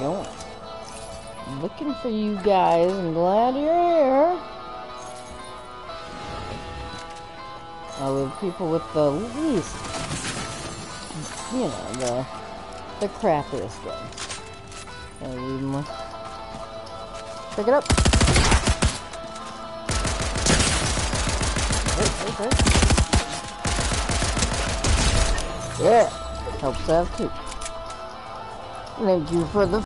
going. Looking for you guys. I'm glad you're here. Are the people with the least, you know, the the crappiest guns. And leave them. Pick it up. Yeah, helps out too. Thank you for the